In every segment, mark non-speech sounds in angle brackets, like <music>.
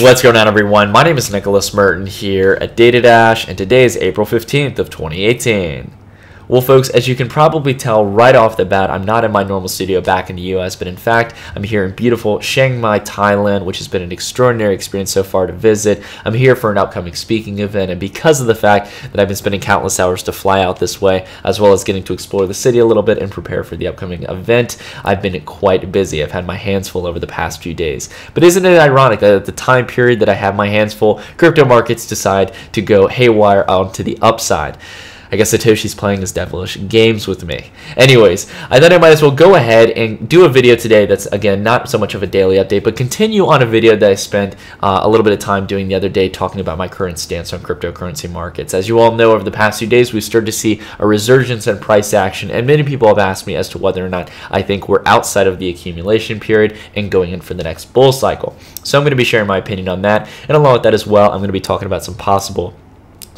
What's going on, everyone? My name is Nicholas Merton here at DataDash, and today is April 15th of 2018. Well, folks, as you can probably tell right off the bat, I'm not in my normal studio back in the US, but in fact, I'm here in beautiful Chiang Mai, Thailand, which has been an extraordinary experience so far to visit. I'm here for an upcoming speaking event, and because of the fact that I've been spending countless hours to fly out this way, as well as getting to explore the city a little bit and prepare for the upcoming event, I've been quite busy. I've had my hands full over the past few days. But isn't it ironic that at the time period that I have my hands full, crypto markets decide to go haywire onto the upside? I guess Satoshi's playing his devilish games with me. Anyways, I thought I might as well go ahead and do a video today that's, again, not so much of a daily update, but continue on a video that I spent uh, a little bit of time doing the other day talking about my current stance on cryptocurrency markets. As you all know, over the past few days, we've started to see a resurgence in price action, and many people have asked me as to whether or not I think we're outside of the accumulation period and going in for the next bull cycle. So I'm going to be sharing my opinion on that, and along with that as well, I'm going to be talking about some possible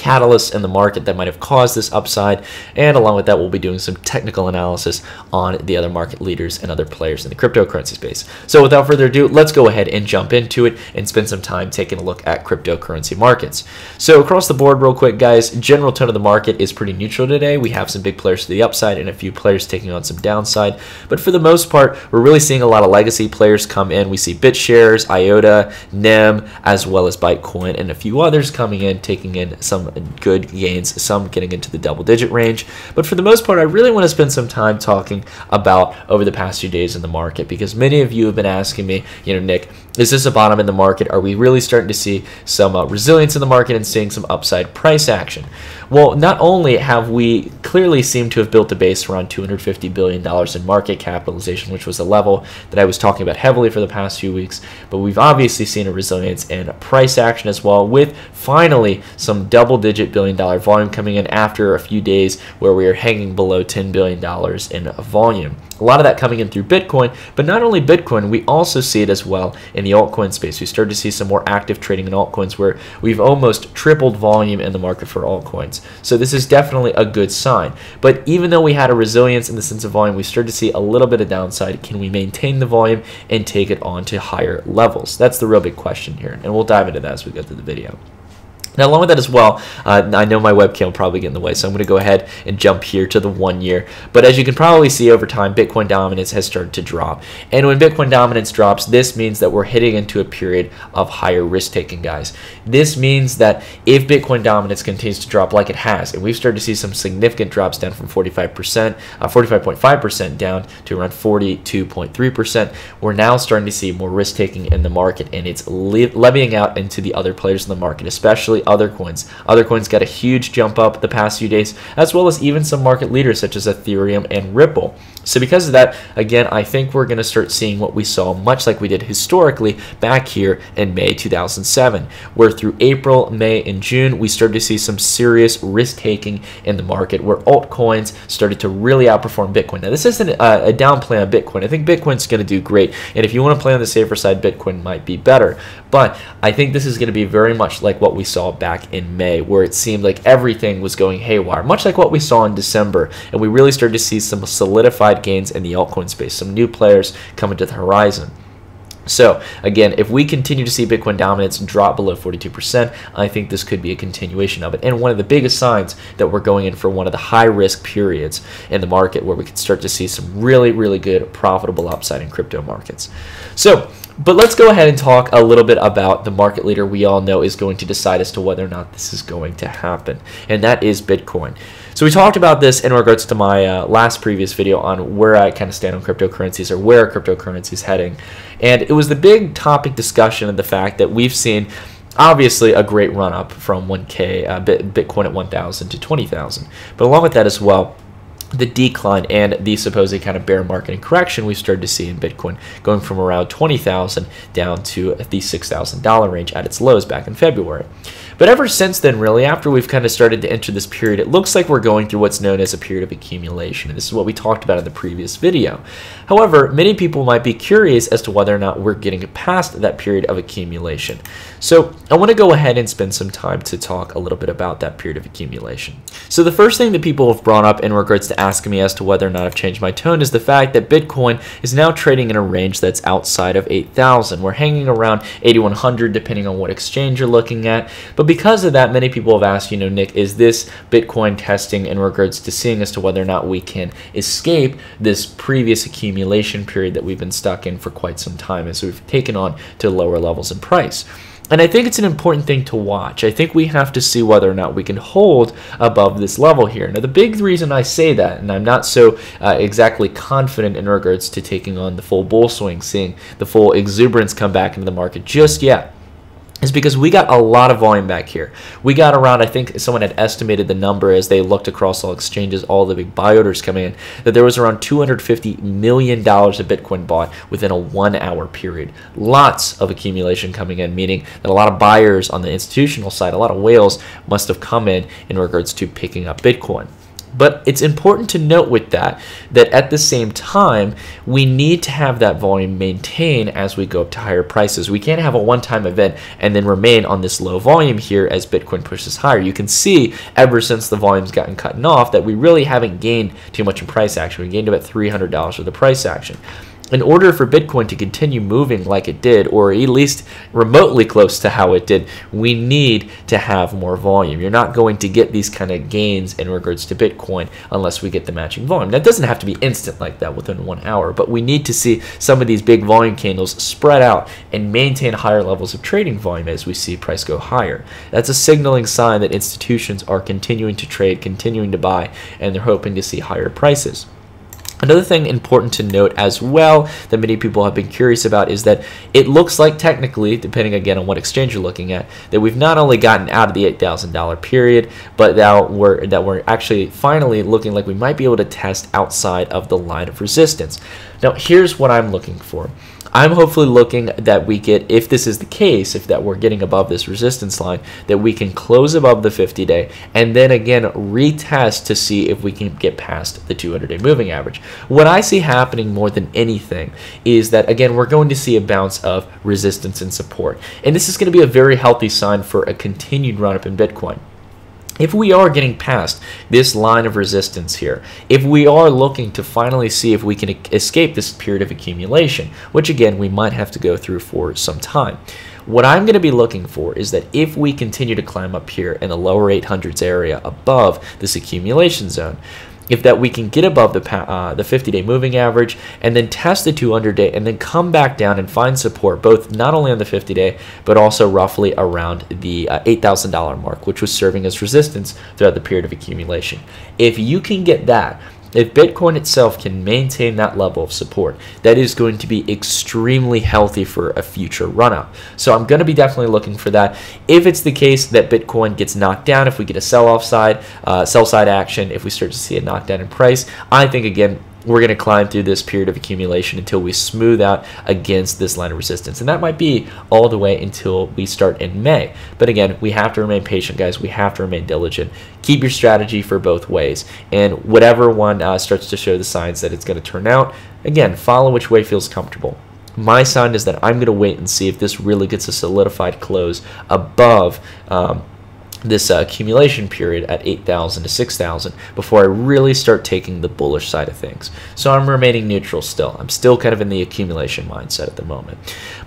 catalysts in the market that might have caused this upside. And along with that, we'll be doing some technical analysis on the other market leaders and other players in the cryptocurrency space. So without further ado, let's go ahead and jump into it and spend some time taking a look at cryptocurrency markets. So across the board, real quick, guys, general tone of the market is pretty neutral today. We have some big players to the upside and a few players taking on some downside. But for the most part, we're really seeing a lot of legacy players come in. We see BitShares, IOTA, NEM, as well as Bitcoin, and a few others coming in, taking in some good gains, some getting into the double digit range. But for the most part, I really want to spend some time talking about over the past few days in the market because many of you have been asking me, you know, Nick, is this a bottom in the market? Are we really starting to see some uh, resilience in the market and seeing some upside price action? Well, not only have we clearly seemed to have built a base around $250 billion in market capitalization, which was a level that I was talking about heavily for the past few weeks, but we've obviously seen a resilience in price action as well, with finally some double digit billion dollar volume coming in after a few days where we are hanging below $10 billion in volume. A lot of that coming in through Bitcoin, but not only Bitcoin, we also see it as well in the altcoin space. We started to see some more active trading in altcoins where we've almost tripled volume in the market for altcoins. So this is definitely a good sign. But even though we had a resilience in the sense of volume, we started to see a little bit of downside. Can we maintain the volume and take it on to higher levels? That's the real big question here, and we'll dive into that as we go through the video. Now, along with that as well, uh, I know my webcam will probably get in the way, so I'm going to go ahead and jump here to the one year. But as you can probably see over time, Bitcoin dominance has started to drop. And when Bitcoin dominance drops, this means that we're hitting into a period of higher risk taking, guys. This means that if Bitcoin dominance continues to drop like it has, and we've started to see some significant drops down from 45%, uh, 45.5% down to around 42.3%, we're now starting to see more risk taking in the market, and it's le levying out into the other players in the market, especially other coins. Other coins got a huge jump up the past few days, as well as even some market leaders such as Ethereum and Ripple. So because of that, again, I think we're going to start seeing what we saw much like we did historically back here in May 2007, where through April, May, and June, we started to see some serious risk taking in the market where altcoins started to really outperform Bitcoin. Now, this isn't uh, a, a down play on Bitcoin. I think Bitcoin's going to do great. And if you want to play on the safer side, Bitcoin might be better. But I think this is going to be very much like what we saw back in May, where it seemed like everything was going haywire, much like what we saw in December. And we really started to see some solidified gains in the altcoin space, some new players coming to the horizon. So again, if we continue to see Bitcoin dominance drop below 42%, I think this could be a continuation of it. And one of the biggest signs that we're going in for one of the high risk periods in the market where we can start to see some really, really good profitable upside in crypto markets. So but let's go ahead and talk a little bit about the market leader we all know is going to decide as to whether or not this is going to happen, and that is Bitcoin. So we talked about this in regards to my uh, last previous video on where I kind of stand on cryptocurrencies or where cryptocurrency is heading. And it was the big topic discussion of the fact that we've seen obviously a great run up from 1K, uh, Bitcoin at 1,000 to 20,000. But along with that as well, the decline and the supposed kind of bear market and correction we started to see in Bitcoin going from around 20,000 down to the $6,000 range at its lows back in February. But ever since then, really, after we've kind of started to enter this period, it looks like we're going through what's known as a period of accumulation. And this is what we talked about in the previous video. However, many people might be curious as to whether or not we're getting past that period of accumulation. So I want to go ahead and spend some time to talk a little bit about that period of accumulation. So the first thing that people have brought up in regards to asking me as to whether or not I've changed my tone is the fact that Bitcoin is now trading in a range that's outside of 8,000. We're hanging around 8,100 depending on what exchange you're looking at. But because of that, many people have asked, you know, Nick, is this Bitcoin testing in regards to seeing as to whether or not we can escape this previous accumulation period that we've been stuck in for quite some time as we've taken on to lower levels in price? And I think it's an important thing to watch. I think we have to see whether or not we can hold above this level here. Now, the big reason I say that, and I'm not so uh, exactly confident in regards to taking on the full bull swing, seeing the full exuberance come back into the market just yet is because we got a lot of volume back here. We got around, I think someone had estimated the number as they looked across all exchanges, all the big buy orders coming in, that there was around $250 million of Bitcoin bought within a one hour period. Lots of accumulation coming in, meaning that a lot of buyers on the institutional side, a lot of whales must have come in in regards to picking up Bitcoin. But it's important to note with that that at the same time, we need to have that volume maintained as we go up to higher prices. We can't have a one time event and then remain on this low volume here as Bitcoin pushes higher. You can see ever since the volume's gotten cut off that we really haven't gained too much in price action. We gained about $300 of the price action in order for Bitcoin to continue moving like it did, or at least remotely close to how it did, we need to have more volume. You're not going to get these kind of gains in regards to Bitcoin unless we get the matching volume. That doesn't have to be instant like that within one hour, but we need to see some of these big volume candles spread out and maintain higher levels of trading volume as we see price go higher. That's a signaling sign that institutions are continuing to trade, continuing to buy, and they're hoping to see higher prices. Another thing important to note as well that many people have been curious about is that it looks like technically, depending again on what exchange you're looking at, that we've not only gotten out of the $8,000 period, but we're, that we're actually finally looking like we might be able to test outside of the line of resistance. Now, here's what I'm looking for. I'm hopefully looking that we get, if this is the case, if that we're getting above this resistance line, that we can close above the 50 day and then again retest to see if we can get past the 200 day moving average. What I see happening more than anything is that again, we're going to see a bounce of resistance and support. And this is going to be a very healthy sign for a continued run up in Bitcoin if we are getting past this line of resistance here, if we are looking to finally see if we can escape this period of accumulation, which again we might have to go through for some time, what I'm going to be looking for is that if we continue to climb up here in the lower 800s area above this accumulation zone, if that we can get above the uh, the 50 day moving average and then test the 200 day and then come back down and find support both not only on the 50 day but also roughly around the uh, $8,000 mark which was serving as resistance throughout the period of accumulation. If you can get that if Bitcoin itself can maintain that level of support, that is going to be extremely healthy for a future run up. So I'm going to be definitely looking for that. If it's the case that Bitcoin gets knocked down, if we get a sell off side, uh, sell side action, if we start to see a knockdown in price, I think again we're going to climb through this period of accumulation until we smooth out against this line of resistance. And that might be all the way until we start in May. But again, we have to remain patient, guys. We have to remain diligent. Keep your strategy for both ways. And whatever one uh, starts to show the signs that it's going to turn out, again, follow which way feels comfortable. My sign is that I'm going to wait and see if this really gets a solidified close above um, this uh, accumulation period at 8,000 to 6,000 before I really start taking the bullish side of things. So I'm remaining neutral still. I'm still kind of in the accumulation mindset at the moment.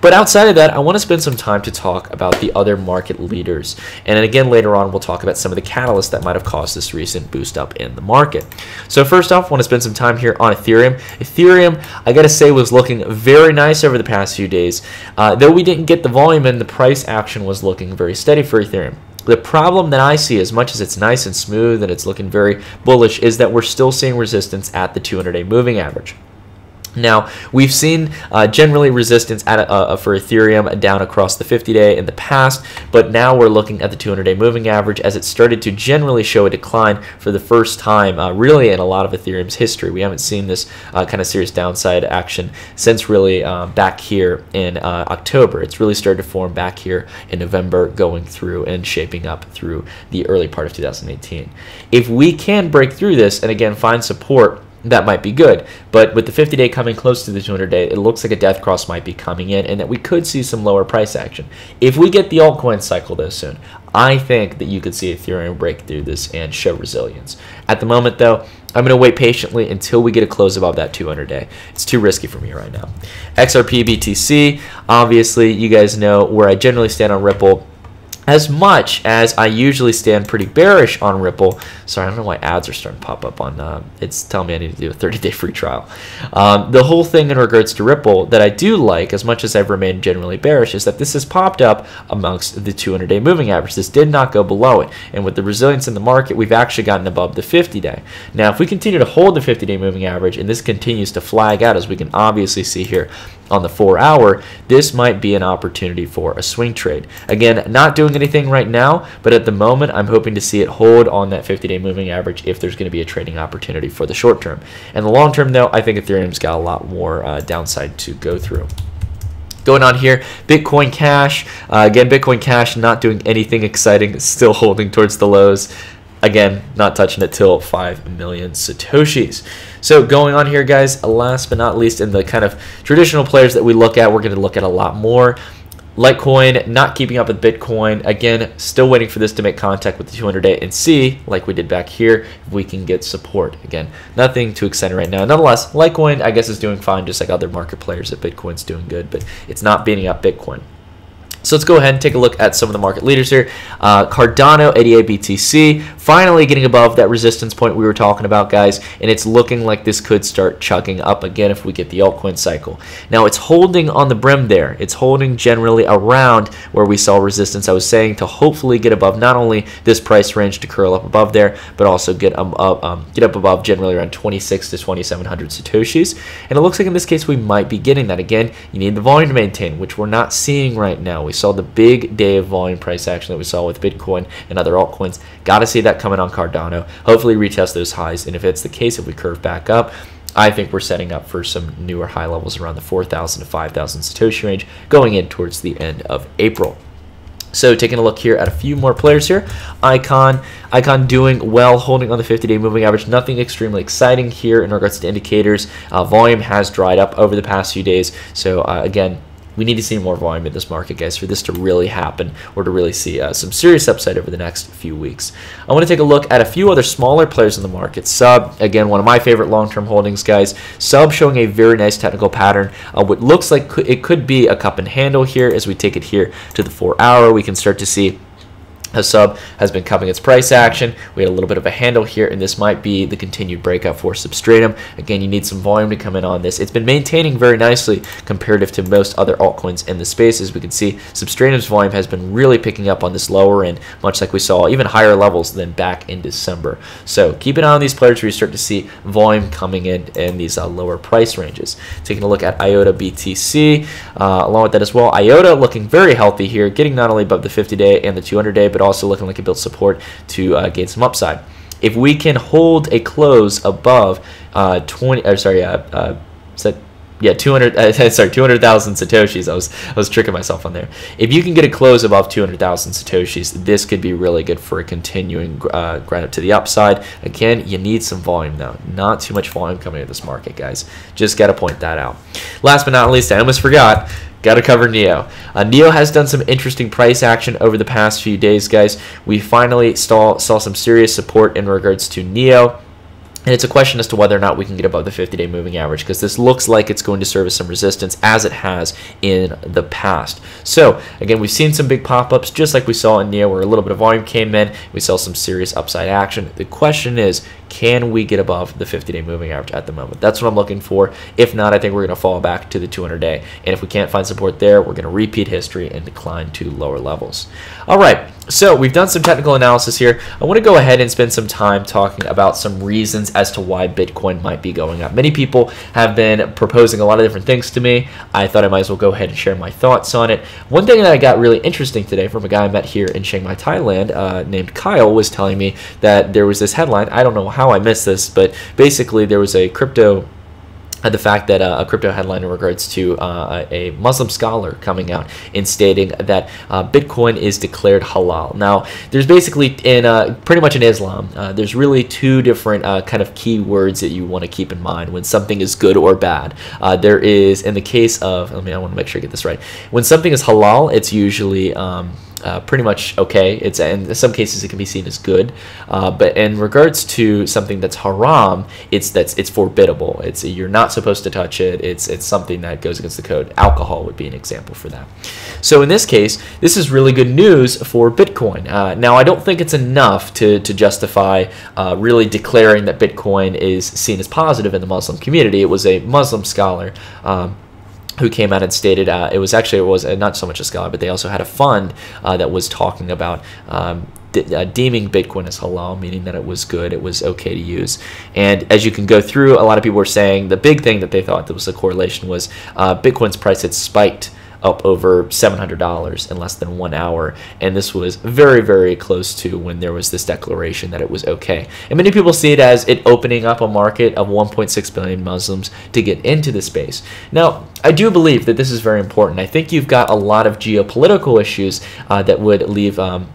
But outside of that, I want to spend some time to talk about the other market leaders. And again, later on, we'll talk about some of the catalysts that might have caused this recent boost up in the market. So first off, I want to spend some time here on Ethereum. Ethereum, I got to say, was looking very nice over the past few days. Uh, though we didn't get the volume and the price action was looking very steady for Ethereum. The problem that I see, as much as it's nice and smooth and it's looking very bullish, is that we're still seeing resistance at the 200 day moving average. Now, we've seen uh, generally resistance at, uh, uh for Ethereum down across the 50 day in the past, but now we're looking at the 200 day moving average as it started to generally show a decline for the first time, uh, really, in a lot of Ethereum's history. We haven't seen this uh, kind of serious downside action since really uh, back here in October. It's really started to form back here in November, going through and shaping up through the early part of 2018. If we can break through this and again find support, that might be good. But with the 50 day coming close to the 200 day, it looks like a death cross might be coming in and that we could see some lower price action. If we get the altcoin cycle this soon, I think that you could see Ethereum break through this and show resilience. At the moment, though, I'm going to wait patiently until we get a close above that 200 day. It's too risky for me right now. XRP BTC, obviously, you guys know where I generally stand on Ripple as much as I usually stand pretty bearish on Ripple. Sorry, I don't know why ads are starting to pop up on. Uh, it's telling me I need to do a 30-day free trial. Um, the whole thing in regards to Ripple that I do like, as much as I've remained generally bearish, is that this has popped up amongst the 200-day moving average. This did not go below it, and with the resilience in the market, we've actually gotten above the 50-day. Now, if we continue to hold the 50-day moving average, and this continues to flag out, as we can obviously see here on the four hour, this might be an opportunity for a swing trade. Again, not doing anything right now, but at the moment, I'm hoping to see it hold on that 50 day moving average if there's going to be a trading opportunity for the short term. And the long term, though, I think Ethereum's got a lot more uh, downside to go through going on here. Bitcoin Cash, uh, again, Bitcoin Cash not doing anything exciting, <laughs> still holding towards the lows. Again, not touching it till 5 million Satoshis. So going on here, guys, last but not least, in the kind of traditional players that we look at, we're going to look at a lot more. Litecoin not keeping up with Bitcoin. Again, still waiting for this to make contact with the 200 day and see, like we did back here, if we can get support. Again, nothing too exciting right now. Nonetheless, Litecoin, I guess, is doing fine, just like other market players. That Bitcoin's doing good, but it's not beating up Bitcoin. So let's go ahead and take a look at some of the market leaders here. Uh, Cardano, ADA BTC, finally getting above that resistance point we were talking about, guys, and it's looking like this could start chugging up again if we get the altcoin cycle. Now, it's holding on the brim there. It's holding generally around where we saw resistance, I was saying, to hopefully get above not only this price range to curl up above there, but also get, um, up, um, get up above generally around 26 to 2700 Satoshis. And it looks like in this case we might be getting that. Again, you need the volume to maintain, which we're not seeing right now. We saw the big day of volume price action that we saw with Bitcoin and other altcoins. Got to see that coming on Cardano. Hopefully retest those highs. And if it's the case, if we curve back up, I think we're setting up for some newer high levels around the 4,000 to 5,000 Satoshi range going in towards the end of April. So taking a look here at a few more players here. Icon, Icon doing well, holding on the 50-day moving average. Nothing extremely exciting here in regards to indicators. Uh, volume has dried up over the past few days. So uh, again, we need to see more volume in this market, guys, for this to really happen or to really see uh, some serious upside over the next few weeks. I want to take a look at a few other smaller players in the market. Sub, again, one of my favorite long-term holdings, guys. Sub showing a very nice technical pattern. Uh, what looks like it could be a cup and handle here as we take it here to the four hour. We can start to see a sub has been covering its price action. We had a little bit of a handle here, and this might be the continued breakout for Substratum. Again, you need some volume to come in on this. It's been maintaining very nicely comparative to most other altcoins in the space. As we can see, Substratum's volume has been really picking up on this lower end, much like we saw even higher levels than back in December. So keep an eye on these players where you start to see volume coming in in these uh, lower price ranges. Taking a look at IOTA BTC, uh, along with that as well. IOTA looking very healthy here, getting not only above the 50-day and the 200-day, but also looking like it built support to uh, gain some upside. If we can hold a close above uh, 20, or sorry, uh, uh, yeah, 200, <laughs> uh, sorry, 200,000 Satoshis. I was, I was tricking myself on there. If you can get a close above 200,000 Satoshis, this could be really good for a continuing uh, grind up to the upside. Again, you need some volume though. Not too much volume coming into this market, guys. Just got to point that out. Last but not least, I almost forgot. Got to cover NEO. Uh, NEO has done some interesting price action over the past few days, guys. We finally saw, saw some serious support in regards to NEO. And it's a question as to whether or not we can get above the 50-day moving average because this looks like it's going to serve as some resistance as it has in the past. So again, we've seen some big pop-ups just like we saw in NEO where a little bit of volume came in. We saw some serious upside action. The question is, Can we get above the 50 day moving average at the moment? That's what I'm looking for. If not, I think we're going to fall back to the 200 day. And if we can't find support there, we're going to repeat history and decline to lower levels. All right. So we've done some technical analysis here. I want to go ahead and spend some time talking about some reasons as to why Bitcoin might be going up. Many people have been proposing a lot of different things to me. I thought I might as well go ahead and share my thoughts on it. One thing that I got really interesting today from a guy I met here in Chiang Mai, Thailand, uh, named Kyle, was telling me that there was this headline. I don't know how I missed this, but basically there was a crypto the fact that uh, a crypto headline in regards to uh, a Muslim scholar coming out and stating that uh, Bitcoin is declared halal. Now, there's basically in uh, pretty much in Islam, uh, there's really two different uh, kind of key words that you want to keep in mind when something is good or bad. there is, in the case of, let me, I want to make sure I get this right. When something is halal, it's usually um, uh, pretty much okay. It's in some cases it can be seen as good, uh, but in regards to something that's haram, it's that's it's forbiddable. It's you're not supposed to touch it. It's it's something that goes against the code. Alcohol would be an example for that. So in this case, this is really good news for Bitcoin. Uh, now I don't think it's enough to to justify uh, really declaring that Bitcoin is seen as positive in the Muslim community. It was a Muslim scholar. Um, who came out and stated uh, it was actually it was uh, not so much a scholar, but they also had a fund uh, that was talking about um, de- uh, deeming Bitcoin as halal, meaning that it was good, it was okay to use. And as you can go through, a lot of people were saying the big thing that they thought that was a correlation was uh, Bitcoin's price had spiked up over $700 in less than one hour. And this was very, very close to when there was this declaration that it was okay. And many people see it as it opening up a market of 1.6 billion Muslims to get into the space. Now, I do believe that this is very important. I think you've got a lot of geopolitical issues uh, that would leave um,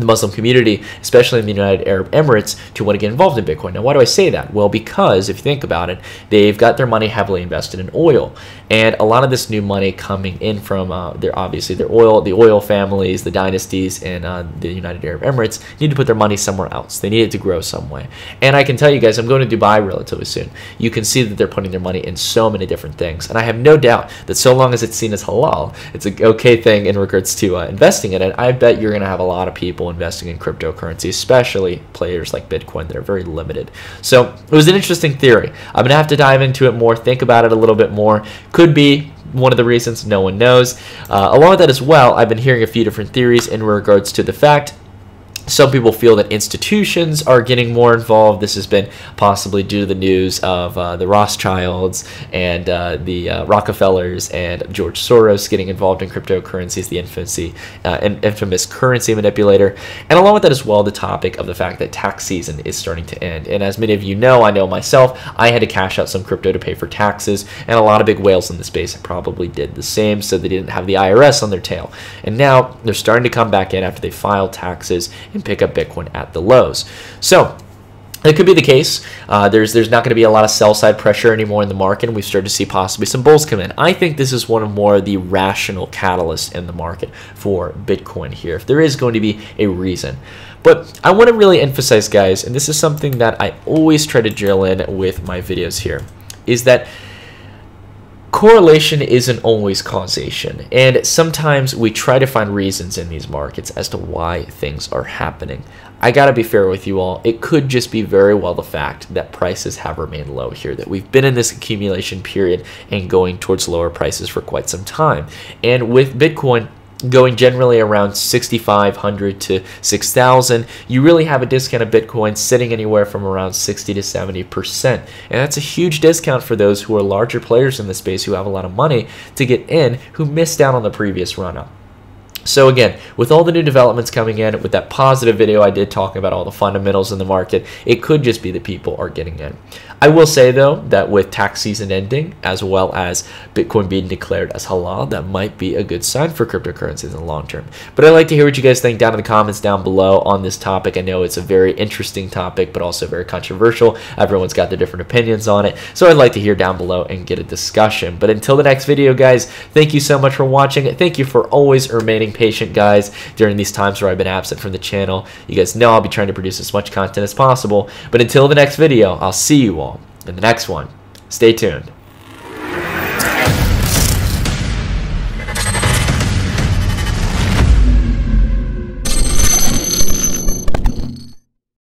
the Muslim community, especially in the United Arab Emirates, to want to get involved in Bitcoin. Now, why do I say that? Well, because if you think about it, they've got their money heavily invested in oil, and a lot of this new money coming in from uh, their obviously their oil, the oil families, the dynasties in uh, the United Arab Emirates need to put their money somewhere else. They need it to grow some way. And I can tell you guys, I'm going to Dubai relatively soon. You can see that they're putting their money in so many different things, and I have no doubt that so long as it's seen as halal, it's an okay thing in regards to uh, investing in it. I bet you're going to have a lot of people people investing in cryptocurrency, especially players like Bitcoin that are very limited. So it was an interesting theory. I'm going to have to dive into it more, think about it a little bit more. Could be one of the reasons no one knows. Uh, along with that as well, I've been hearing a few different theories in regards to the fact some people feel that institutions are getting more involved. This has been possibly due to the news of uh, the Rothschilds and uh, the uh, Rockefellers and George Soros getting involved in cryptocurrencies, the infancy, uh, infamous currency manipulator. And along with that as well, the topic of the fact that tax season is starting to end. And as many of you know, I know myself, I had to cash out some crypto to pay for taxes, and a lot of big whales in the space probably did the same, so they didn't have the IRS on their tail. And now they're starting to come back in after they file taxes and pick up Bitcoin at the lows. So it could be the case. Uh, there's there's not going to be a lot of sell side pressure anymore in the market, and we've started to see possibly some bulls come in. I think this is one of more of the rational catalysts in the market for Bitcoin here. If there is going to be a reason, but I want to really emphasize, guys, and this is something that I always try to drill in with my videos here, is that correlation isn't always causation, and sometimes we try to find reasons in these markets as to why things are happening. I gotta be fair with you all, it could just be very well the fact that prices have remained low here, that we've been in this accumulation period and going towards lower prices for quite some time. And with Bitcoin, going generally around 6500 to 6000 you really have a discount of bitcoin sitting anywhere from around 60 to 70 percent and that's a huge discount for those who are larger players in the space who have a lot of money to get in who missed out on the previous run up so again, with all the new developments coming in, with that positive video I did talking about all the fundamentals in the market, it could just be that people are getting in. I will say though that with tax season ending, as well as Bitcoin being declared as halal, that might be a good sign for cryptocurrencies in the long term. But I'd like to hear what you guys think down in the comments down below on this topic. I know it's a very interesting topic, but also very controversial. Everyone's got their different opinions on it. So I'd like to hear down below and get a discussion. But until the next video, guys, thank you so much for watching. Thank you for always remaining patient, guys, during these times where I've been absent from the channel. You guys know I'll be trying to produce as much content as possible. But until the next video, I'll see you all in the next one. Stay tuned.